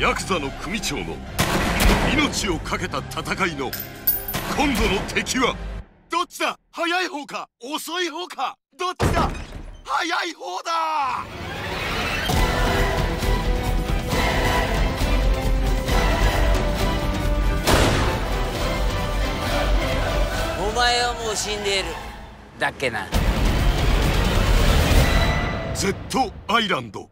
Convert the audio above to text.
ヤクザの組長の命を懸けた戦いの今度の敵はどっちだ？早い方か？遅い方か？どっちだ？早い方だ！お前はもう死んでいる。だっけな。Z アイランド。